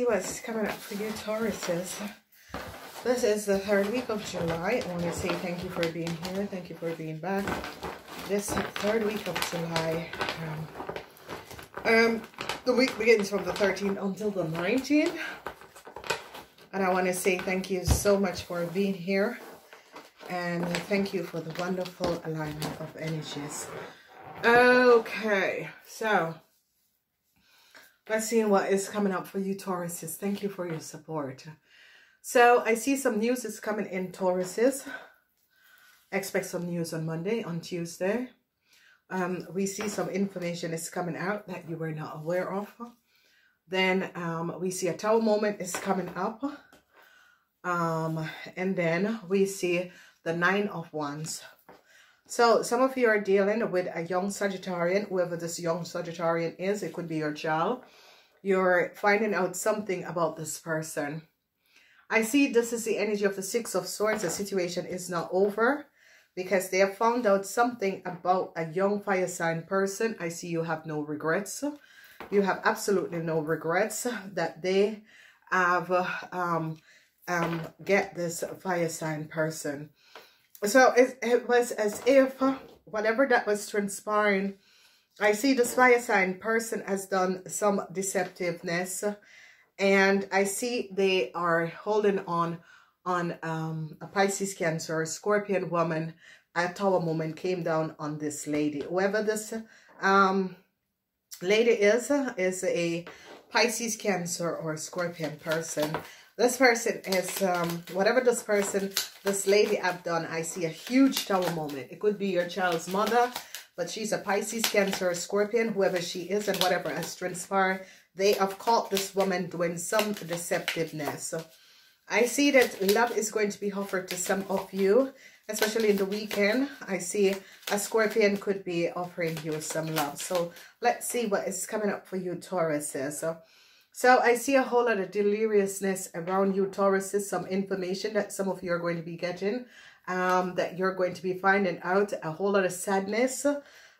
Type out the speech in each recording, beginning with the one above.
See what's coming up for you, Tauruses. This is the third week of July. I want to say thank you for being here. Thank you for being back. This third week of July. Um, um, the week begins from the 13th until the 19th. And I want to say thank you so much for being here. And thank you for the wonderful alignment of energies. Okay, so let's see what is coming up for you, Tauruses. Thank you for your support. So I see some news is coming in, Tauruses. Expect some news on Monday, on Tuesday. Um, we see some information is coming out that you were not aware of. Then um, we see a tower moment is coming up. Um, and then we see the nine of wands. So some of you are dealing with a young Sagittarian, whoever this young Sagittarian is, it could be your child. You're finding out something about this person. I see this is the energy of the Six of Swords. The situation is not over because they have found out something about a young fire sign person. I see you have no regrets. You have absolutely no regrets that they have um, um, get this fire sign person. So it, it was as if whatever that was transpiring, I see this fire sign person has done some deceptiveness and I see they are holding on on um, a Pisces Cancer, or Scorpion woman, a tower moment came down on this lady. Whoever this um, lady is, is a Pisces Cancer or Scorpion person. This person is, um, whatever this person, this lady have done, I see a huge tower moment. It could be your child's mother, but she's a Pisces, Cancer, Scorpion, whoever she is and whatever has transpired. They have caught this woman doing some deceptiveness. So I see that love is going to be offered to some of you, especially in the weekend. I see a Scorpion could be offering you some love. So let's see what is coming up for you, Tauruses. So so I see a whole lot of deliriousness around you, Tauruses, some information that some of you are going to be getting, um, that you're going to be finding out, a whole lot of sadness,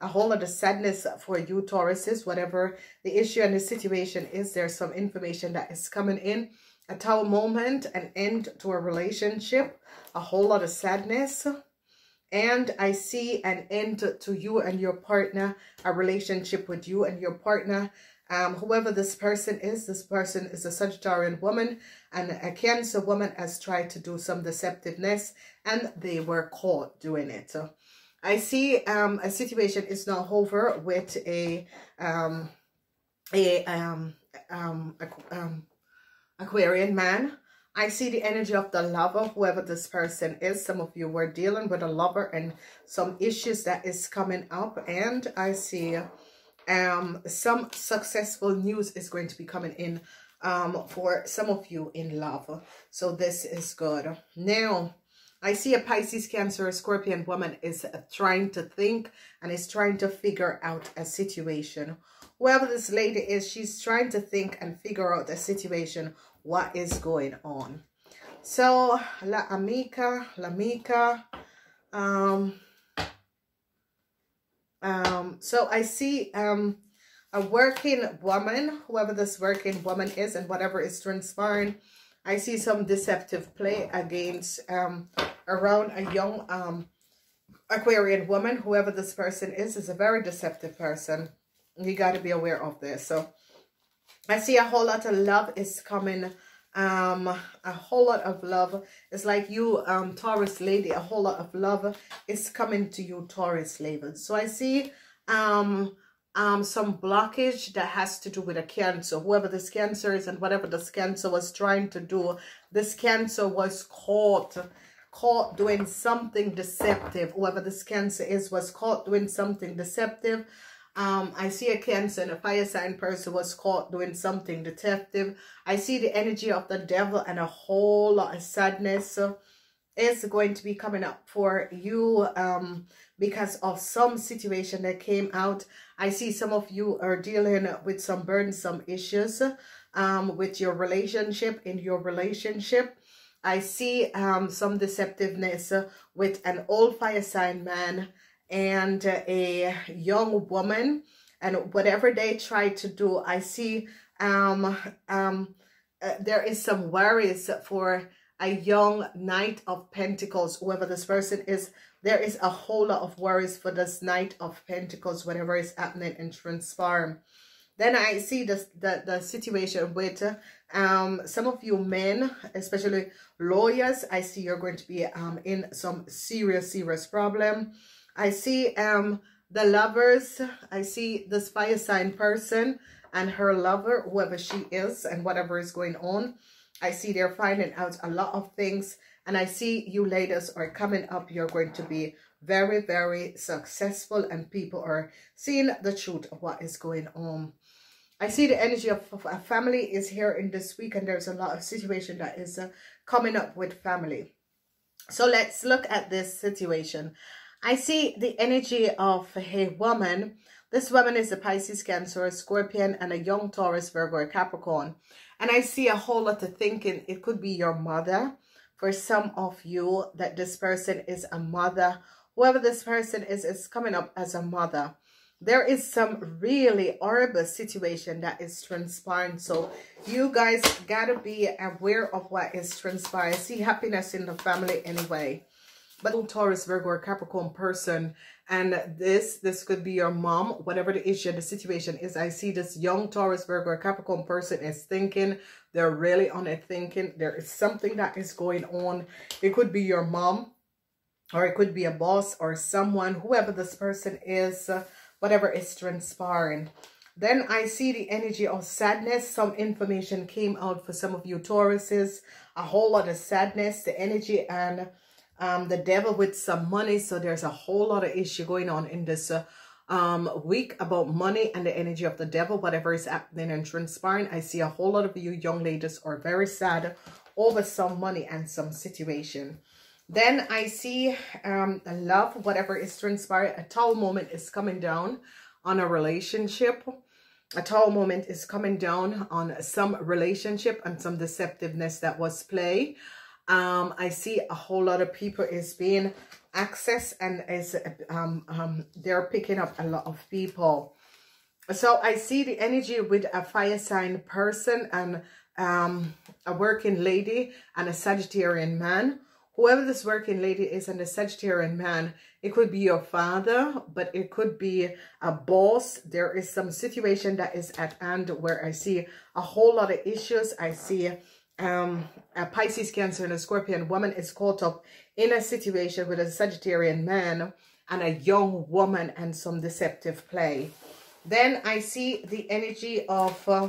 a whole lot of sadness for you, Tauruses, whatever the issue and the situation is, there's some information that is coming in, a tower moment, an end to a relationship, a whole lot of sadness, and I see an end to you and your partner, a relationship with you and your partner, um, whoever this person is, this person is a Sagittarian woman and a Cancer woman has tried to do some deceptiveness and they were caught doing it. So I see um, a situation is now over with a um, a um, um, um, Aquarian man. I see the energy of the lover, whoever this person is. Some of you were dealing with a lover and some issues that is coming up. And I see um, some successful news is going to be coming in um, for some of you in love. So this is good. Now, I see a Pisces, Cancer, Scorpion woman is trying to think and is trying to figure out a situation. Whoever this lady is, she's trying to think and figure out the situation, what is going on. So, La Amica, La Amica, um, um, so I see um, a working woman, whoever this working woman is and whatever is transpiring. I see some deceptive play against um, around a young um, Aquarian woman, whoever this person is, is a very deceptive person. You got to be aware of this. So I see a whole lot of love is coming um a whole lot of love. It's like you um taurus lady a whole lot of love is coming to you taurus lady. So i see um um some blockage that has to do with a cancer. Whoever this cancer is and whatever this cancer was trying to do this cancer was caught caught doing something deceptive. Whoever this cancer is was caught doing something deceptive um, I see a Cancer and a fire sign person was caught doing something deceptive. I see the energy of the devil and a whole lot of sadness is going to be coming up for you um, because of some situation that came out. I see some of you are dealing with some burdensome issues um, with your relationship, in your relationship. I see um, some deceptiveness with an old fire sign man and a young woman and whatever they try to do i see um, um, uh, there is some worries for a young knight of pentacles. Whoever this person is there is a whole lot of worries for this knight of pentacles whatever is happening and transpiring then i see this the, the situation with um some of you men especially lawyers. I see you're going to be um in some serious serious problem i see um the lovers i see this fire sign person and her lover, whoever she is and whatever is going on. I see they're finding out a lot of things and I see you ladies are coming up. You're going to be very, very successful and people are seeing the truth of what is going on. I see the energy of, a family is here in this week and there's a lot of situation that is uh, coming up with family. So let's look at this situation. I see the energy of a woman this woman is a Pisces, Cancer, a Scorpion, and a young Taurus, Virgo, or Capricorn. And I see a whole lot of thinking. It could be your mother. For some of you, that this person is a mother. Whoever this person is, is coming up as a mother. There is some really horrible situation that is transpiring. So you guys got to be aware of what is transpiring. See happiness in the family anyway. But Taurus, Virgo, or Capricorn person and this this could be your mom. Whatever the issue the situation is i see this young taurus virgo or capricorn person is thinking they're really on it thinking there is something that is going on. It could be your mom or it could be a boss or someone whoever this person is whatever is transpiring. Then i see the energy of sadness. Some information came out for some of you tauruses. A whole lot of sadness the energy and um, the devil with some money. So there's a whole lot of issue going on in this uh, um, week about money and the energy of the devil, whatever is happening and transpiring. I see a whole lot of you young ladies are very sad over some money and some situation. Then I see um, love, whatever is transpiring. A tower moment is coming down on a relationship. A tower moment is coming down on some relationship and some deceptiveness that was play. Um, I see a whole lot of people is being access and is um, um, they're picking up a lot of people. So I see the energy with a fire sign person and um, a working lady and a Sagittarian man. Whoever this working lady is and the Sagittarian man, it could be your father, but it could be a boss. There is some situation that is at hand where I see a whole lot of issues. I see um, a Pisces, Cancer, and a Scorpion woman is caught up in a situation with a Sagittarian man and a young woman and some deceptive play. Then I see the energy of, uh,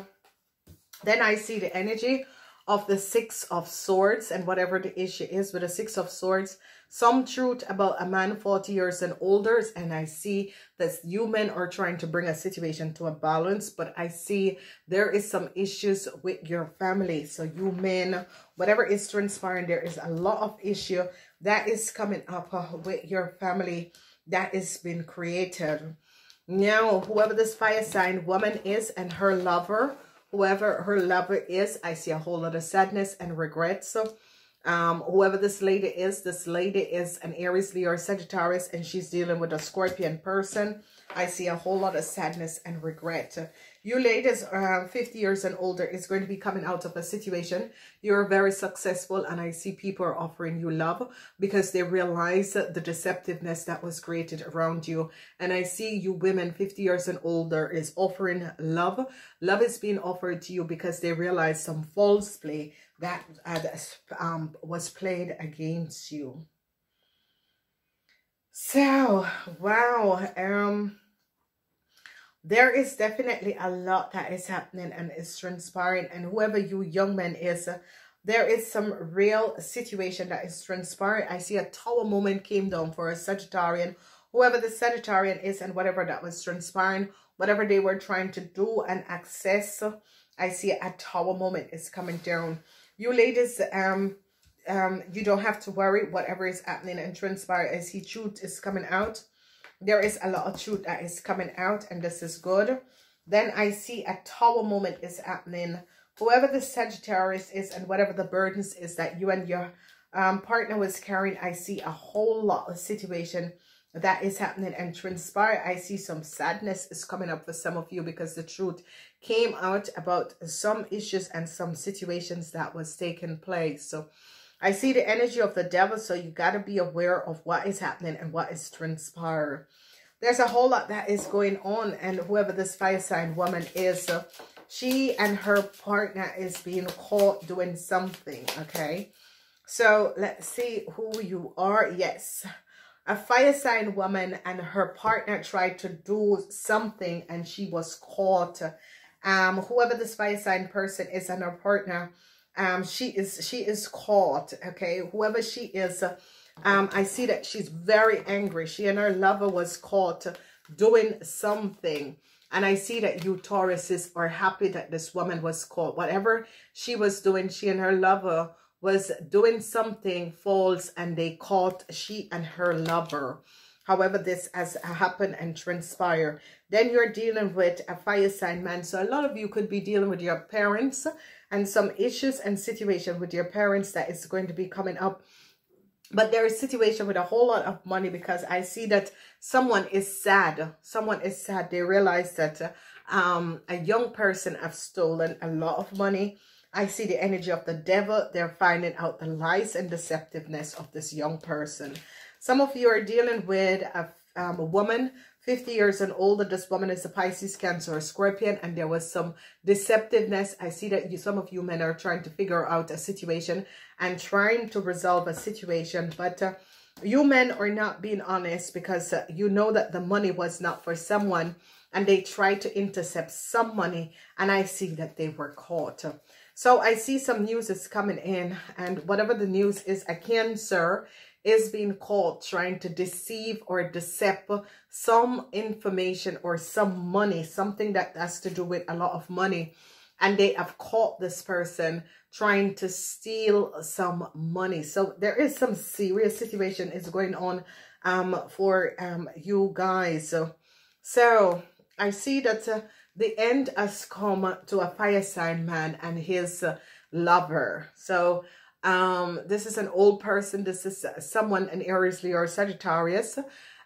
then I see the energy of the Six of Swords and whatever the issue is with the Six of Swords some truth about a man 40 years and older and I see that you men are trying to bring a situation to a balance but I see there is some issues with your family. So you men whatever is transpiring there is a lot of issue that is coming up uh, with your family that is being created. Now whoever this fire sign woman is and her lover whoever her lover is I see a whole lot of sadness and regret so um, whoever this lady is, this lady is an Aries, Leo, or Sagittarius, and she's dealing with a Scorpion person. I see a whole lot of sadness and regret. You ladies uh, 50 years and older is going to be coming out of a situation. You're very successful and I see people are offering you love because they realize the deceptiveness that was created around you. And I see you women 50 years and older is offering love. Love is being offered to you because they realize some false play that uh, um, was played against you. So, wow, um, there is definitely a lot that is happening and is transpiring. And whoever you young man is, uh, there is some real situation that is transpiring. I see a tower moment came down for a Sagittarian, whoever the Sagittarian is and whatever that was transpiring, whatever they were trying to do and access, I see a tower moment is coming down. You ladies, um, um, you don't have to worry whatever is happening and transpire as he truth is coming out. There is a lot of truth that is coming out and this is good. Then I see a tower moment is happening. Whoever the Sagittarius is and whatever the burdens is that you and your um, partner was carrying, I see a whole lot of situation that is happening and transpire. I see some sadness is coming up for some of you because the truth came out about some issues and some situations that was taking place. So I see the energy of the devil. So you got to be aware of what is happening and what is transpiring. There's a whole lot that is going on. And whoever this fire sign woman is, uh, she and her partner is being caught doing something. Okay. So let's see who you are. Yes a fire sign woman and her partner tried to do something and she was caught. Um, whoever this fire sign person is and her partner, um, she is she is caught. Okay, whoever she is, um, I see that she's very angry. She and her lover was caught doing something. And I see that you Tauruses are happy that this woman was caught. Whatever she was doing, she and her lover was doing something false and they caught she and her lover. However, this has happened and transpired. Then you're dealing with a fire sign man. So a lot of you could be dealing with your parents and some issues and situation with your parents that is going to be coming up. But there is situation with a whole lot of money because I see that someone is sad. Someone is sad. They realize that um, a young person have stolen a lot of money I see the energy of the devil. They're finding out the lies and deceptiveness of this young person. Some of you are dealing with a, um, a woman 50 years and older. This woman is a Pisces, Cancer, or Scorpion, and there was some deceptiveness. I see that you, some of you men are trying to figure out a situation and trying to resolve a situation, but uh, you men are not being honest because uh, you know that the money was not for someone and they tried to intercept some money and I see that they were caught. So I see some news is coming in and whatever the news is, a cancer is being caught trying to deceive or decept some information or some money, something that has to do with a lot of money. And they have caught this person trying to steal some money. So there is some serious situation is going on um, for um, you guys. So, I see that uh, the end has come to a fire sign man and his uh, lover. So um, this is an old person. This is someone, an Aries, Leo, or Sagittarius.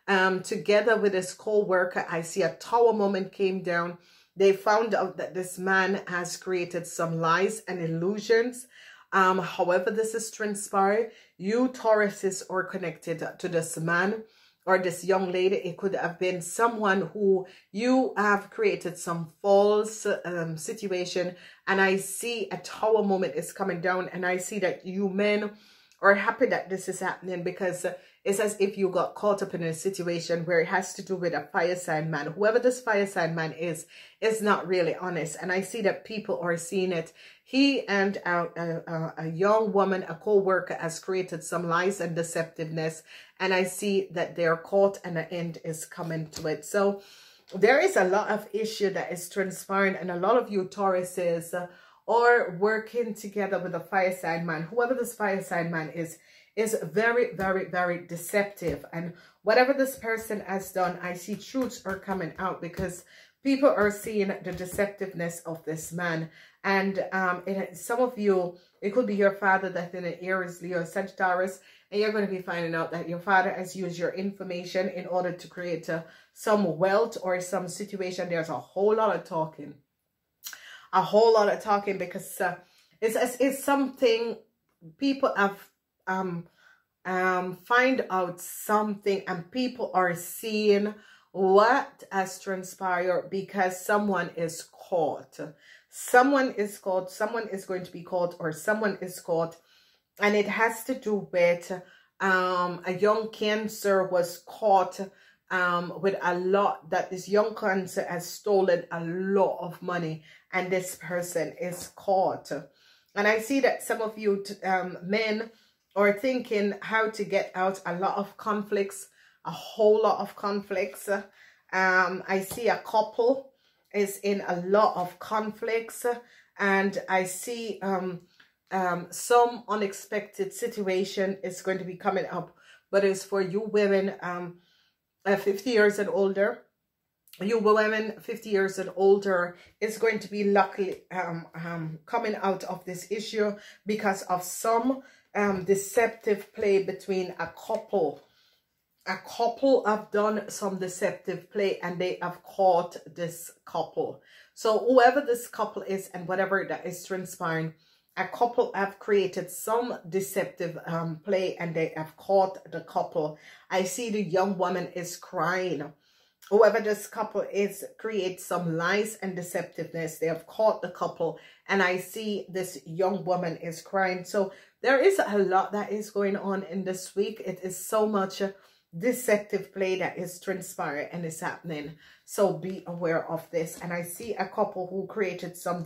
Um, together with his co-worker, I see a tower moment came down. They found out that this man has created some lies and illusions. Um, however, this is transpired. You Tauruses are connected to this man or this young lady. It could have been someone who you have created some false um, situation. And I see a tower moment is coming down. And I see that you men are happy that this is happening because it's as if you got caught up in a situation where it has to do with a fire sign man. Whoever this fire sign man is, is not really honest. And I see that people are seeing it. He and a, a, a young woman, a co-worker, has created some lies and deceptiveness. And I see that they're caught and the end is coming to it. So there is a lot of issue that is transpiring. And a lot of you Tauruses are working together with a fire sign man. Whoever this fire sign man is, is very, very, very deceptive. And whatever this person has done, I see truths are coming out because people are seeing the deceptiveness of this man. And um, it, some of you, it could be your father that's in an Aries, Leo, Sagittarius, and you're going to be finding out that your father has used your information in order to create uh, some wealth or some situation. There's a whole lot of talking. A whole lot of talking because uh, it's, it's something people have um um find out something and people are seeing what has transpired because someone is caught someone is caught someone is going to be caught or someone is caught and it has to do with um a young cancer was caught um with a lot that this young cancer has stolen a lot of money. And this person is caught. And i see that some of you um men are thinking how to get out a lot of conflicts, a whole lot of conflicts. Um, I see a couple is in a lot of conflicts. And I see um, um, some unexpected situation is going to be coming up, but it's for you women um, uh, 50 years and older. You women 50 years and older is going to be luckily um, um, coming out of this issue because of some um, deceptive play between a couple a couple have done some deceptive play and they have caught this couple. So whoever this couple is and whatever that is transpiring, a couple have created some deceptive um, play and they have caught the couple. I see the young woman is crying. Whoever this couple is creates some lies and deceptiveness. They have caught the couple and I see this young woman is crying. So there is a lot that is going on in this week. It is so much deceptive play that is transpiring and is happening. So be aware of this. And I see a couple who created some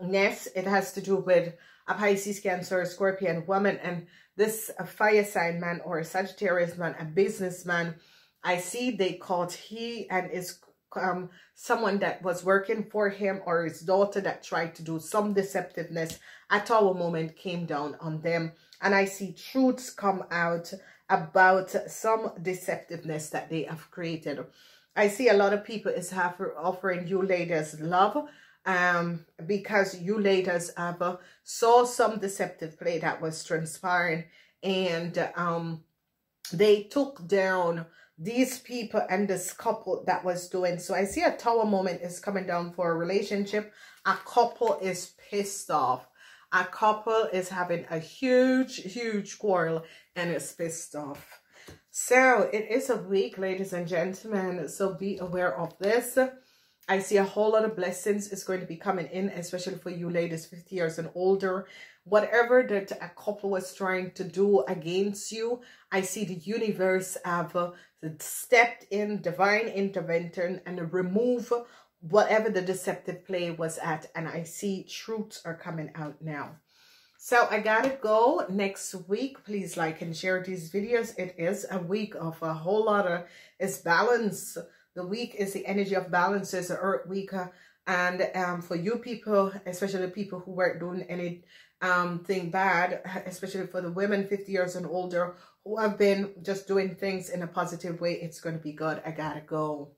deceptiveness. It has to do with a Pisces, Cancer, Scorpion woman. And this a fire sign man or a Sagittarius man, a businessman. I see they caught he and his um, someone that was working for him or his daughter that tried to do some deceptiveness a tower moment came down on them. And I see truths come out about some deceptiveness that they have created. I see a lot of people is have, offering you ladies love um, because you ladies have uh, saw some deceptive play that was transpiring and um, they took down these people and this couple that was doing. So I see a tower moment is coming down for a relationship. A couple is pissed off. A couple is having a huge, huge quarrel and is pissed off. So it is a week, ladies and gentlemen. So be aware of this. I see a whole lot of blessings is going to be coming in, especially for you ladies 50 years and older. Whatever that a couple was trying to do against you, I see the universe have uh, stepped in, divine intervention, and remove whatever the deceptive play was at. And I see truths are coming out now. So I gotta go next week. Please like and share these videos. It is a week of a whole lot of, it's balance the week is the energy of balances, the earth week. And um, for you people, especially people who weren't doing any um, thing bad, especially for the women 50 years and older who have been just doing things in a positive way, it's going to be good. I gotta go.